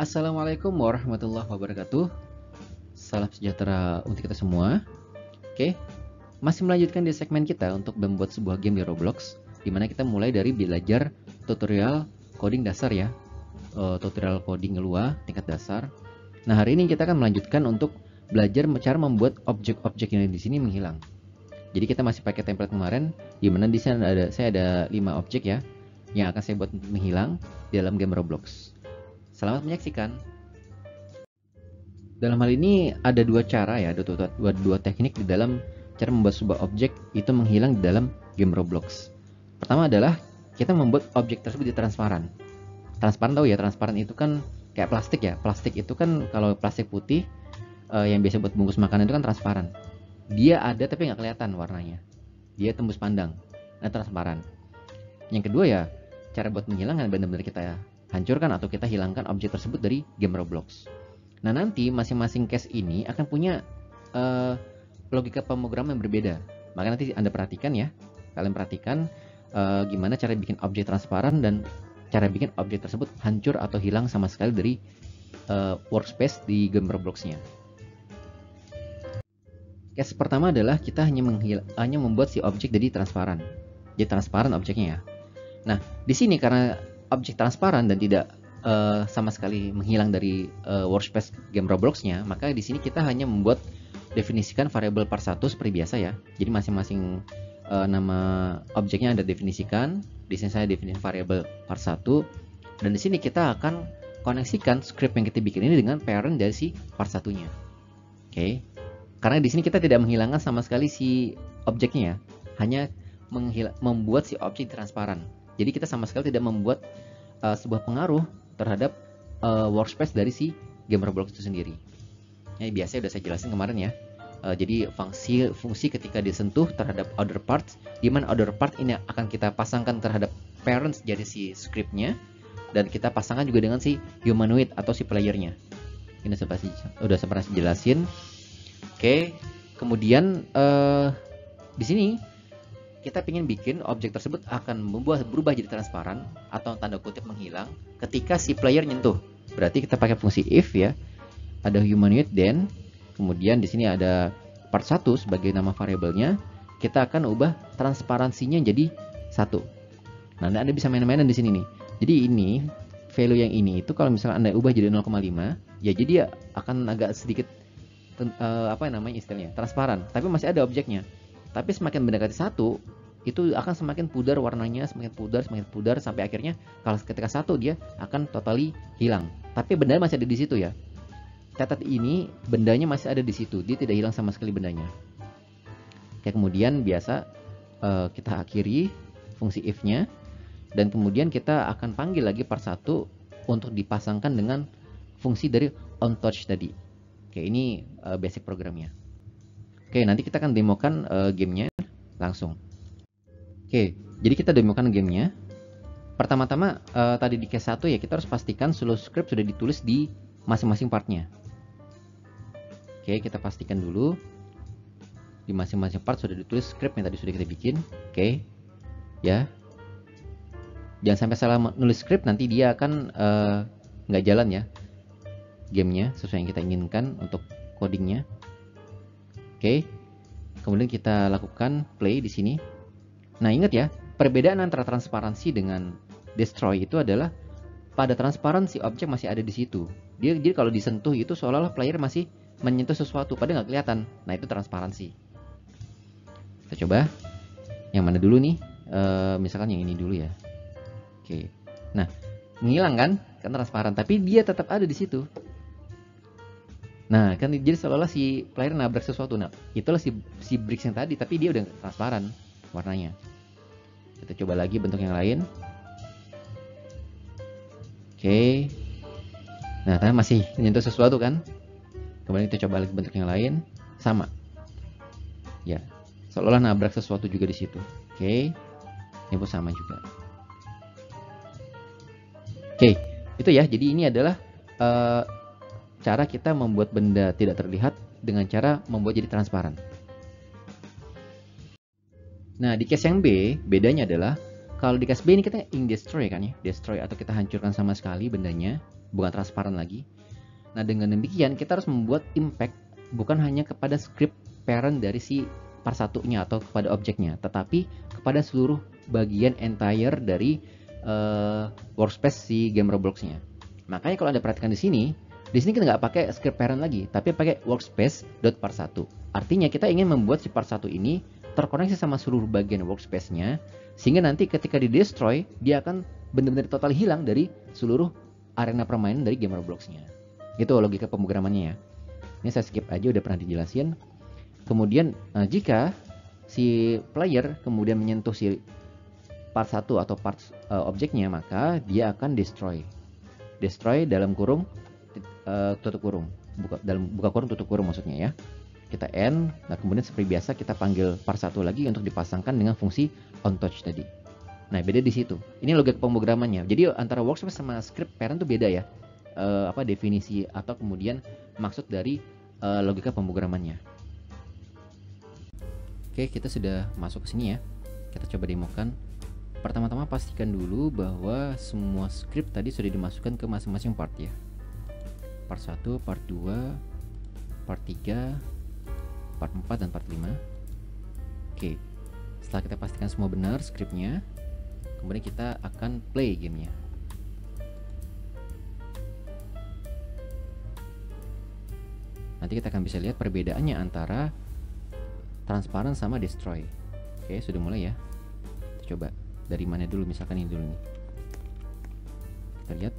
Assalamualaikum warahmatullahi wabarakatuh. Salam sejahtera untuk kita semua. Oke, masih melanjutkan di segmen kita untuk membuat sebuah game di Roblox, di mana kita mulai dari belajar tutorial coding dasar ya, uh, tutorial coding luar tingkat dasar. Nah hari ini kita akan melanjutkan untuk belajar cara membuat objek-objek yang di sini menghilang. Jadi kita masih pakai template kemarin, di mana di sini ada saya ada 5 objek ya, yang akan saya buat menghilang di dalam game Roblox. Selamat menyaksikan. Dalam hal ini ada dua cara ya, dua, dua, teknik di dalam cara membuat sebuah objek itu menghilang di dalam game Roblox. Pertama adalah kita membuat objek tersebut di transparan. Transparan tahu ya, transparan itu kan kayak plastik ya. Plastik itu kan kalau plastik putih uh, yang biasa buat bungkus makanan itu kan transparan. Dia ada tapi nggak kelihatan warnanya. Dia tembus pandang. Nah, transparan. Yang kedua ya, cara buat menghilangkan benar-benar kita hancurkan atau kita hilangkan objek tersebut dari game Roblox. Nah nanti masing-masing case ini akan punya uh, logika pemrograman yang berbeda. Maka nanti anda perhatikan ya, kalian perhatikan uh, gimana cara bikin objek transparan dan cara bikin objek tersebut hancur atau hilang sama sekali dari uh, workspace di game Roblox-nya. Case pertama adalah kita hanya, hanya membuat si objek jadi transparan. Jadi transparan objeknya ya. Nah, di sini karena objek transparan dan tidak uh, sama sekali menghilang dari uh, workspace game Roblox-nya, maka di sini kita hanya membuat definisikan variabel part 1 seperti biasa ya. Jadi masing-masing uh, nama objeknya Anda definisikan. Di sini saya definisi variabel part 1 dan di sini kita akan koneksikan script yang kita bikin ini dengan parent dari si part satunya. Oke. Okay. Karena di sini kita tidak menghilangkan sama sekali si objeknya ya. Hanya membuat si objek transparan. Jadi kita sama sekali tidak membuat uh, sebuah pengaruh terhadap uh, workspace dari si game Roblox itu sendiri. Ya, biasa udah saya jelasin kemarin ya. Uh, jadi fungsi fungsi ketika disentuh terhadap other parts, di mana other part ini akan kita pasangkan terhadap parents jadi si scriptnya dan kita pasangkan juga dengan si humanoid atau si playernya. Ini sudah udah saya pernah jelasin. Oke, kemudian uh, di sini kita ingin bikin objek tersebut akan membuat berubah jadi transparan atau tanda kutip menghilang ketika si player nyentuh. Berarti kita pakai fungsi if ya. Ada humanoid then kemudian di sini ada part 1 sebagai nama variabelnya. Kita akan ubah transparansinya jadi satu. Nah, Anda bisa main-mainan di sini nih. Jadi ini value yang ini itu kalau misalnya Anda ubah jadi 0,5, ya jadi akan agak sedikit uh, apa namanya istilahnya? transparan, tapi masih ada objeknya. Tapi semakin mendekati satu, itu akan semakin pudar warnanya, semakin pudar, semakin pudar sampai akhirnya kalau ketika satu dia akan totally hilang. Tapi bendanya masih ada di situ ya. Catat ini bendanya masih ada di situ, dia tidak hilang sama sekali bendanya. Oke, kemudian biasa uh, kita akhiri fungsi if-nya dan kemudian kita akan panggil lagi part 1 untuk dipasangkan dengan fungsi dari on touch tadi. Oke, ini uh, basic programnya. Oke, nanti kita akan demokan uh, gamenya langsung. Oke, jadi kita demokan gamenya. Pertama-tama uh, tadi di case 1 ya kita harus pastikan seluruh script sudah ditulis di masing-masing partnya. Oke, kita pastikan dulu di masing-masing part sudah ditulis script yang tadi sudah kita bikin. Oke, ya. Jangan sampai salah nulis script nanti dia akan uh, nggak jalan ya gamenya sesuai yang kita inginkan untuk codingnya. Oke. Kemudian kita lakukan play di sini. Nah, ingat ya, perbedaan antara transparansi dengan destroy itu adalah pada transparansi objek masih ada di situ. Dia jadi kalau disentuh itu seolah-olah player masih menyentuh sesuatu padahal nggak kelihatan. Nah, itu transparansi. Kita coba yang mana dulu nih? E, misalkan yang ini dulu ya. Oke. Nah, menghilang kan? Kan transparan, tapi dia tetap ada di situ. Nah, kan jadi seolah-olah si player nabrak sesuatu. Nah, itulah si si bricks yang tadi, tapi dia udah transparan warnanya. Kita coba lagi bentuk yang lain. Oke. Nah, kan masih menyentuh sesuatu kan? Kemudian kita coba lagi bentuk yang lain, sama. Ya, seolah-olah nabrak sesuatu juga di situ. Oke. Ini pun sama juga. Oke, itu ya. Jadi ini adalah uh, cara kita membuat benda tidak terlihat dengan cara membuat jadi transparan. Nah, di case yang B, bedanya adalah kalau di case B ini kita ingin destroy kan ya, destroy atau kita hancurkan sama sekali bendanya. bukan transparan lagi. Nah, dengan demikian kita harus membuat impact bukan hanya kepada script parent dari si part satunya atau kepada objeknya, tetapi kepada seluruh bagian entire dari uh, workspace si game Roblox-nya. Makanya kalau Anda perhatikan di sini, di sini kita nggak pakai script parent lagi, tapi pakai workspace.part1. Artinya kita ingin membuat si part 1 ini terkoneksi sama seluruh bagian workspace-nya sehingga nanti ketika di destroy dia akan benar-benar total hilang dari seluruh arena permainan dari game Roblox-nya. Itu logika pemrogramannya ya. Ini saya skip aja udah pernah dijelasin. Kemudian nah, jika si player kemudian menyentuh si part 1 atau part uh, objeknya maka dia akan destroy. Destroy dalam kurung uh, tutup kurung. Buka dalam buka kurung tutup kurung maksudnya ya kita end, nah kemudian seperti biasa kita panggil part satu lagi untuk dipasangkan dengan fungsi on touch tadi. Nah beda di situ. Ini logika pemrogramannya. Jadi antara workspace sama script parent tuh beda ya. E, apa definisi atau kemudian maksud dari e, logika pemrogramannya. Oke kita sudah masuk ke sini ya. Kita coba demokan. Pertama-tama pastikan dulu bahwa semua script tadi sudah dimasukkan ke masing-masing part ya. Part 1, part 2, part 3, part 4 dan part 5 oke setelah kita pastikan semua benar scriptnya kemudian kita akan play gamenya. Nanti kita akan bisa lihat perbedaannya antara transparan sama destroy. Oke sudah mulai ya. Kita coba dari mana dulu misalkan ini dulu nih. Kita lihat.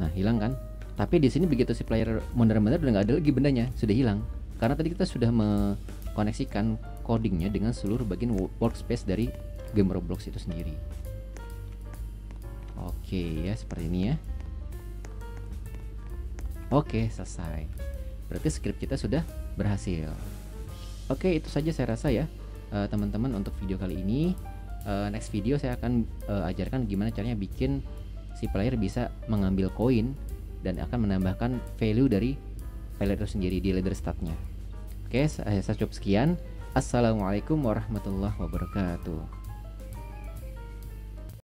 Nah hilang kan tapi di sini begitu si player mundur-mundur udah nggak ada lagi bendanya sudah hilang. Karena tadi kita sudah mengkoneksikan codingnya dengan seluruh bagian workspace dari game Roblox itu sendiri. Oke ya seperti ini ya. Oke selesai. Berarti script kita sudah berhasil. Oke itu saja saya rasa ya eh, teman-teman uh, untuk video kali ini. Uh, next video saya akan uh, ajarkan gimana caranya bikin si player bisa mengambil koin dan akan menambahkan value dari file itu sendiri di ladder statnya. Oke, saya, saya cukup sekian. Assalamualaikum warahmatullahi wabarakatuh.